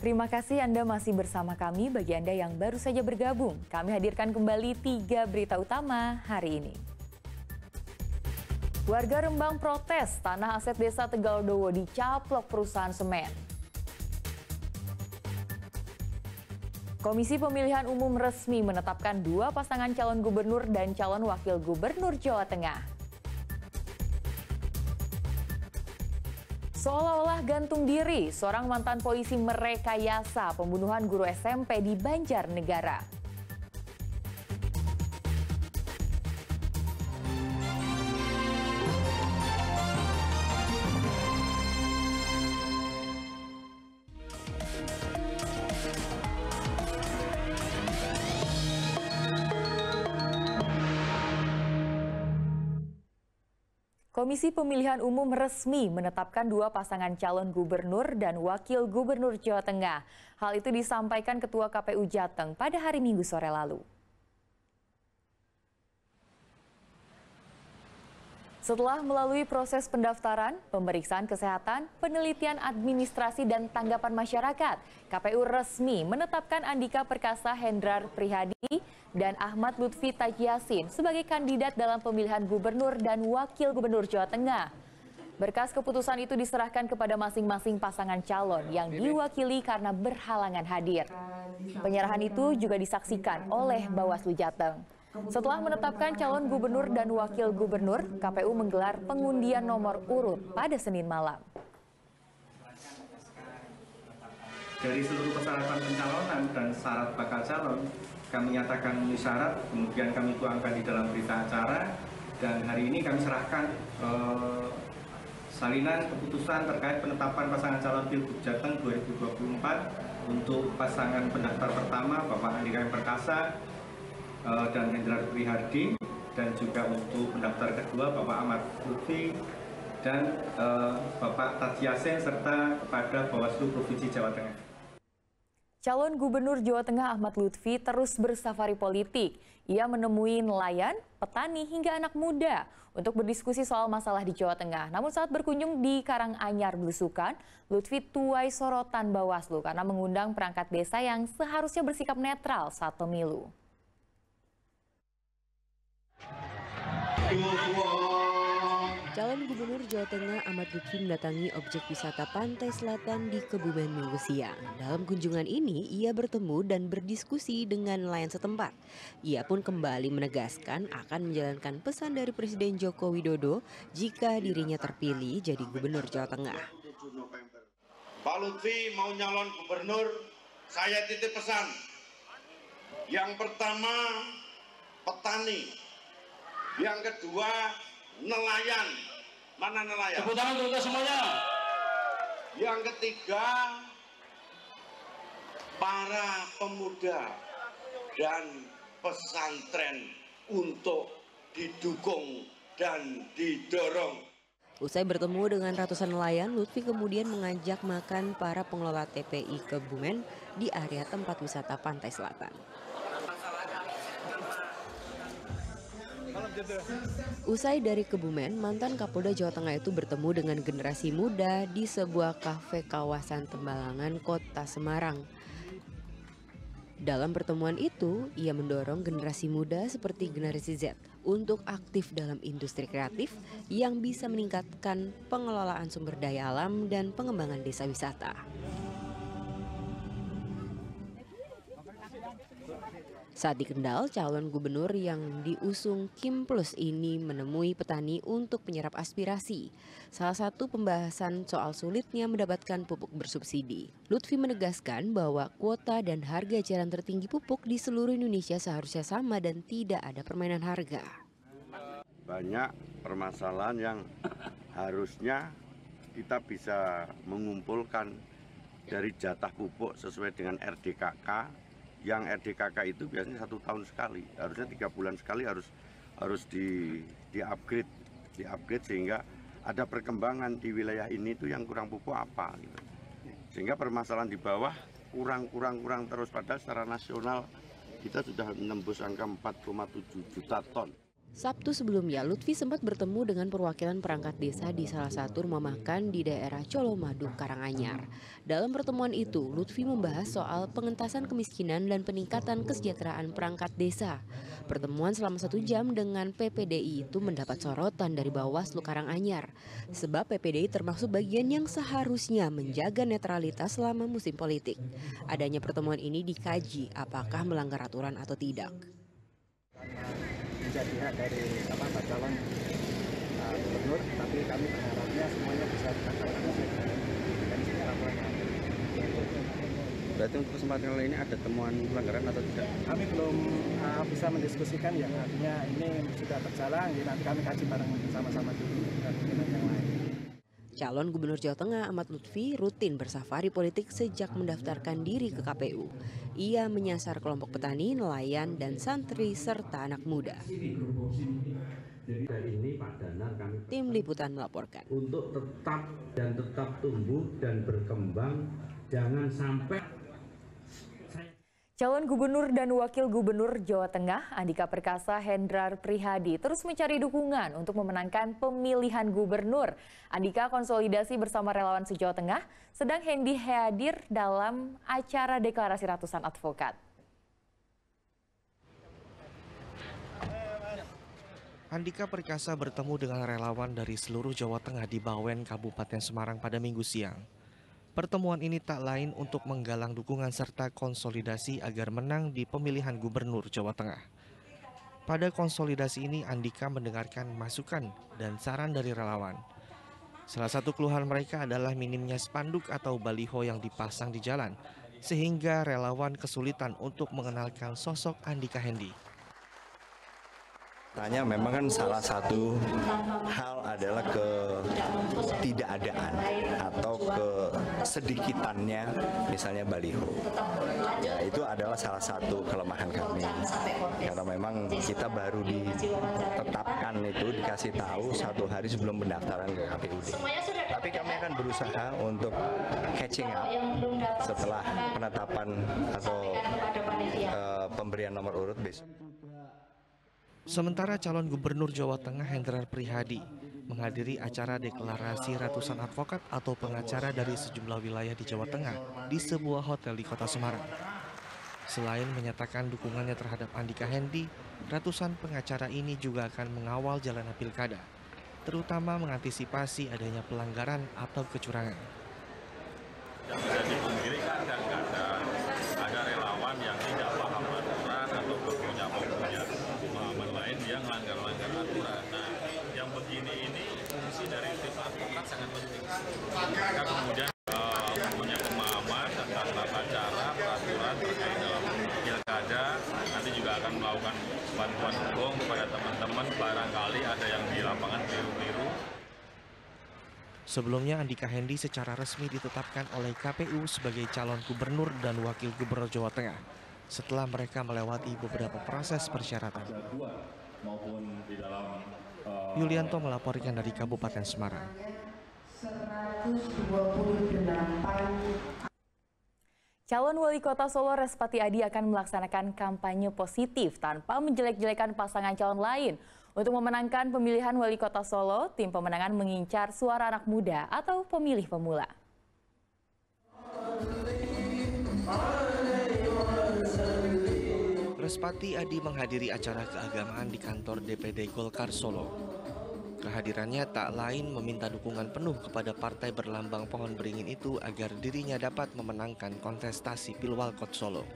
Terima kasih Anda masih bersama kami. Bagi Anda yang baru saja bergabung, kami hadirkan kembali tiga berita utama hari ini. Warga Rembang protes tanah aset desa Tegaldowo dicaplok perusahaan semen. Komisi Pemilihan Umum resmi menetapkan dua pasangan calon gubernur dan calon wakil gubernur Jawa Tengah. Seolah-olah gantung diri, seorang mantan polisi merekayasa pembunuhan guru SMP di Banjarnegara. Komisi Pemilihan Umum resmi menetapkan dua pasangan calon gubernur dan wakil gubernur Jawa Tengah. Hal itu disampaikan Ketua KPU Jateng pada hari Minggu sore lalu. Setelah melalui proses pendaftaran, pemeriksaan kesehatan, penelitian administrasi dan tanggapan masyarakat, KPU resmi menetapkan Andika Perkasa Hendrar Prihadi dan Ahmad Lutfi Tajiasin sebagai kandidat dalam pemilihan gubernur dan wakil gubernur Jawa Tengah. Berkas keputusan itu diserahkan kepada masing-masing pasangan calon yang diwakili karena berhalangan hadir. Penyerahan itu juga disaksikan oleh Bawaslu Jateng. Setelah menetapkan calon gubernur dan wakil gubernur, KPU menggelar pengundian nomor urut pada Senin malam. Dari seluruh persyaratan pencalonan dan syarat bakal calon, kami nyatakan memenuhi syarat, kemudian kami tuangkan di dalam berita acara, dan hari ini kami serahkan eh, salinan keputusan terkait penetapan pasangan calon Pilgub Jateng 2024 untuk pasangan pendaftar pertama Bapak Andika Perkasa uh, dan Hendra Wihardi dan juga untuk pendaftar kedua Bapak Ahmad Lutfi dan uh, Bapak Tatiasen serta kepada Bawaslu Provinsi Jawa Tengah. Calon Gubernur Jawa Tengah Ahmad Lutfi terus bersafari politik. Ia menemui nelayan, petani hingga anak muda untuk berdiskusi soal masalah di Jawa Tengah. Namun saat berkunjung di Karanganyar Belusukan, Lutfi tuai sorotan Bawaslu karena mengundang perangkat desa yang seharusnya bersikap netral saat pemilu. Calon Gubernur Jawa Tengah Ahmad Lutfi mendatangi objek wisata pantai selatan di Kebumen Minggu siang. Dalam kunjungan ini, ia bertemu dan berdiskusi dengan nelayan setempat. Ia pun kembali menegaskan akan menjalankan pesan dari Presiden Joko Widodo jika dirinya terpilih jadi Gubernur Jawa Tengah. Pak Lutfi mau nyalon gubernur, saya titip pesan. Yang pertama, petani yang kedua, nelayan. Mana nelayan? Tepuk tangan untuk semuanya. Yang ketiga, para pemuda dan pesantren untuk didukung dan didorong. Usai bertemu dengan ratusan nelayan, Lutfi kemudian mengajak makan para pengelola TPI Kebumen di area tempat wisata Pantai Selatan. Usai dari Kebumen, mantan Kapolda Jawa Tengah itu bertemu dengan generasi muda di sebuah kafe kawasan Tembalangan, Kota Semarang. Dalam pertemuan itu, ia mendorong generasi muda seperti generasi Z untuk aktif dalam industri kreatif yang bisa meningkatkan pengelolaan sumber daya alam dan pengembangan desa wisata. Saat di Kendal, calon gubernur yang diusung Kim Plus ini menemui petani untuk menyerap aspirasi. Salah satu pembahasan soal sulitnya mendapatkan pupuk bersubsidi. Lutfi menegaskan bahwa kuota dan harga jalan tertinggi pupuk di seluruh Indonesia seharusnya sama dan tidak ada permainan harga. Banyak permasalahan yang harusnya kita bisa mengumpulkan dari jatah pupuk sesuai dengan RDKK yang RDKK itu biasanya satu tahun sekali harusnya tiga bulan sekali harus harus di di upgrade di upgrade sehingga ada perkembangan di wilayah ini itu yang kurang pupuk apa gitu. sehingga permasalahan di bawah kurang kurang kurang terus pada secara nasional kita sudah menembus angka 4,7 juta ton Sabtu sebelumnya, Lutfi sempat bertemu dengan perwakilan perangkat desa di salah satu rumah makan di daerah Colomadu, Karanganyar. Dalam pertemuan itu, Lutfi membahas soal pengentasan kemiskinan dan peningkatan kesejahteraan perangkat desa. Pertemuan selama satu jam dengan PPDI itu mendapat sorotan dari Bawaslu Karanganyar. Sebab PPDI termasuk bagian yang seharusnya menjaga netralitas selama musim politik. Adanya pertemuan ini dikaji apakah melanggar aturan atau tidak menjadi hak dari apa Pak calon uh, gubernur, tapi kami berharapnya semuanya bisa dilaksanakan dengan secara Berarti untuk kesempatan kali ini ada temuan pelanggaran atau tidak? Kami belum uh, bisa mendiskusikan ya, artinya ini sudah berjalan, ya, nanti kami kaji bareng sama-sama dulu dan dengan yang lain. Calon Gubernur Jawa Tengah Ahmad Lutfi rutin bersafari politik sejak mendaftarkan diri ke KPU. Ia menyasar kelompok petani, nelayan, dan santri serta anak muda. Tim Liputan melaporkan. Untuk tetap dan tetap tumbuh dan berkembang, jangan sampai Calon Gubernur dan Wakil Gubernur Jawa Tengah Andika Perkasa Hendrar Prihadi terus mencari dukungan untuk memenangkan pemilihan gubernur. Andika konsolidasi bersama relawan se-Jawa Tengah, sedang Hendi hadir dalam acara deklarasi ratusan advokat. Andika Perkasa bertemu dengan relawan dari seluruh Jawa Tengah di Bawen, Kabupaten Semarang pada minggu siang. Pertemuan ini tak lain untuk menggalang dukungan serta konsolidasi agar menang di pemilihan gubernur Jawa Tengah. Pada konsolidasi ini Andika mendengarkan masukan dan saran dari relawan. Salah satu keluhan mereka adalah minimnya spanduk atau baliho yang dipasang di jalan, sehingga relawan kesulitan untuk mengenalkan sosok Andika Hendi. Tanya memang kan salah satu hal adalah ketidakadaan atau kesedikitannya misalnya baliho. Ya, itu adalah salah satu kelemahan kami. Karena memang kita baru ditetapkan itu dikasih tahu satu hari sebelum pendaftaran ke KPUD. Tapi kami akan berusaha untuk catching up setelah penetapan atau uh, pemberian nomor urut besok. Sementara calon gubernur Jawa Tengah Hendrar Prihadi menghadiri acara deklarasi ratusan advokat atau pengacara dari sejumlah wilayah di Jawa Tengah di sebuah hotel di kota Semarang. Selain menyatakan dukungannya terhadap Andika Hendi, ratusan pengacara ini juga akan mengawal jalannya pilkada, terutama mengantisipasi adanya pelanggaran atau kecurangan. Yang dipungkiri kan kadang-kadang ada relawan yang tidak paham aturan atau punya punya pemahaman lain dia melanggar-langgar aturan. Nah, yang begini ini fungsi dari tim advokat sangat Mereka kemudian uh, punya pemahaman tentang tata cara, peraturan terkait dalam pilkada. Nanti juga akan melakukan bantuan hukum kepada teman-teman barangkali ada yang di lapangan keliru-keliru. Sebelumnya Andika Hendi secara resmi ditetapkan oleh KPU sebagai calon gubernur dan wakil gubernur Jawa Tengah setelah mereka melewati beberapa proses persyaratan. Yulianto melaporkan dari Kabupaten Semarang. Calon wali kota Solo Respati Adi akan melaksanakan kampanye positif tanpa menjelek-jelekan pasangan calon lain. Untuk memenangkan pemilihan wali kota Solo, tim pemenangan mengincar suara anak muda atau pemilih pemula. Respati Adi menghadiri acara keagamaan di kantor DPD Golkar Solo. Kehadirannya tak lain meminta dukungan penuh kepada partai berlambang pohon beringin itu agar dirinya dapat memenangkan kontestasi Pilwalkot Solo.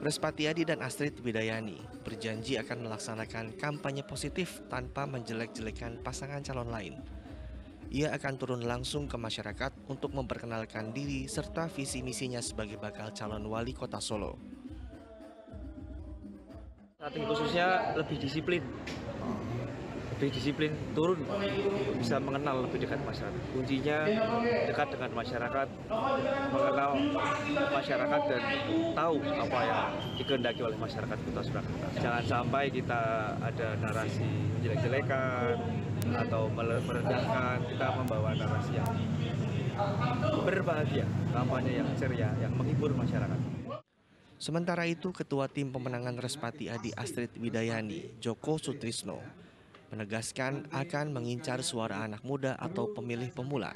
Respati Adi dan Astrid Widayani berjanji akan melaksanakan kampanye positif tanpa menjelek-jelekan pasangan calon lain. Ia akan turun langsung ke masyarakat untuk memperkenalkan diri serta visi misinya sebagai bakal calon wali kota Solo. Saat ini khususnya lebih disiplin, lebih disiplin turun bisa mengenal lebih dekat masyarakat. Kuncinya dekat dengan masyarakat mengenal masyarakat dan tahu apa yang dikehendaki oleh masyarakat kota Surakarta. Jangan sampai kita ada narasi jelek-jelekan atau merendahkan kita membawa narasi yang berbahagia kampanye yang ceria yang menghibur masyarakat. Sementara itu, Ketua Tim Pemenangan Respati Adi Astrid Widayani, Joko Sutrisno, menegaskan akan mengincar suara anak muda atau pemilih pemula.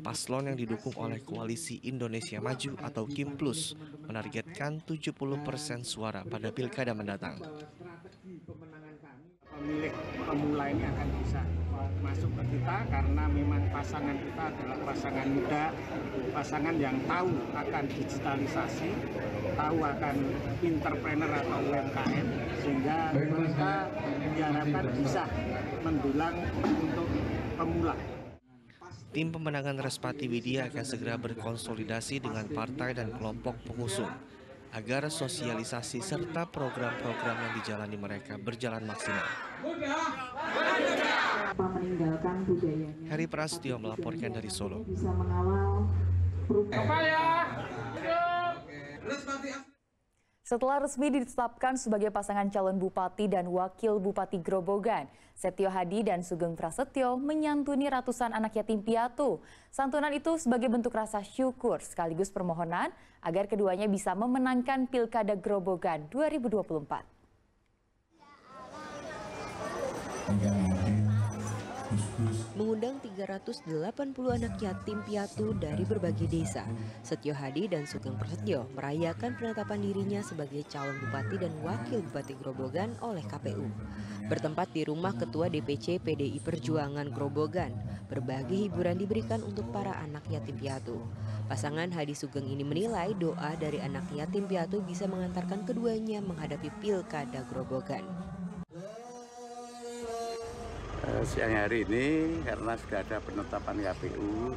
Paslon yang didukung oleh Koalisi Indonesia Maju atau Kim Plus menargetkan 70% suara pada pilkada mendatang. Pemilih pemula ini akan bisa masuk ke kita karena memang pasangan kita adalah pasangan muda, pasangan yang tahu akan digitalisasi, tahu akan entrepreneur atau UMKM, sehingga mereka diharapkan bisa mendulang untuk pemula. Tim pemenangan Respati Widya akan segera berkonsolidasi dengan partai dan kelompok pengusung agar sosialisasi serta program-program yang dijalani mereka berjalan maksimal. meninggalkan budayanya. Heri Prasetyo melaporkan dari Solo. Bisa mengawal. Setelah resmi ditetapkan sebagai pasangan calon bupati dan wakil bupati Grobogan, Setio Hadi dan Sugeng Prasetyo menyantuni ratusan anak yatim piatu. Santunan itu sebagai bentuk rasa syukur sekaligus permohonan agar keduanya bisa memenangkan Pilkada Grobogan 2024. Mengundang 380 anak yatim piatu dari berbagai desa. Setio Hadi dan Sugeng Prasetyo merayakan penetapan dirinya sebagai calon bupati dan wakil bupati Grobogan oleh KPU. Bertempat di rumah Ketua DPC PDI Perjuangan Grobogan, berbagai hiburan diberikan untuk para anak yatim piatu. Pasangan Hadi Sugeng ini menilai doa dari anak yatim piatu bisa mengantarkan keduanya menghadapi Pilkada Grobogan. Eh, siang hari ini karena sudah ada penetapan KPU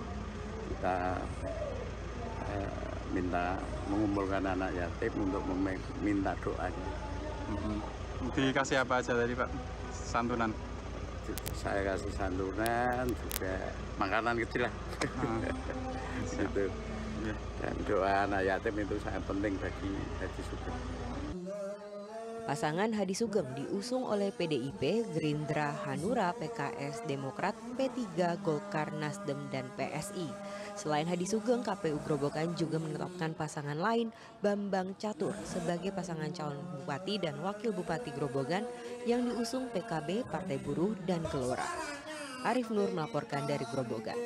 kita eh, minta mengumpulkan anak yatim untuk meminta doanya. Mhm. Dikasih apa aja tadi Pak? Santunan? Saya kasih santunan juga makanan kecil lah. Ah, gitu. Iya. Dan doa anak yatim itu sangat penting bagi Haji Sugeng. Pasangan Hadi Sugeng diusung oleh PDIP, Gerindra, Hanura, PKS, Demokrat, P3, Golkar, Nasdem, dan PSI. Selain Hadi Sugeng, KPU Grobogan juga menetapkan pasangan lain, Bambang Catur, sebagai pasangan calon bupati dan wakil bupati Grobogan yang diusung PKB, Partai Buruh, dan Gelora. Arif Nur melaporkan dari Grobogan.